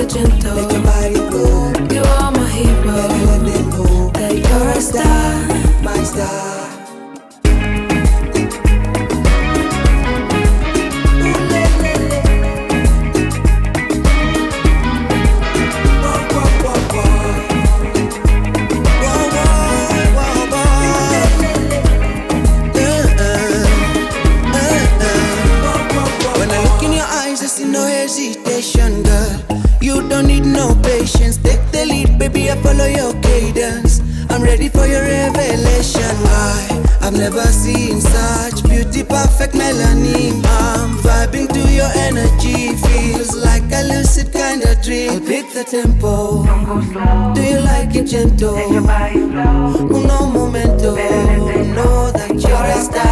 it gentle. let your body go. You are my Better hero. let them know That you're a star. my style. Don't need no patience. Take the lead, baby. I follow your cadence. I'm ready for your revelation. I, I've never seen such beauty, perfect melanin. I'm vibing to your energy. Feels like a lucid kind of dream. I'll pick the tempo. Do you like it gentle? Uno momento. Know that you're a star.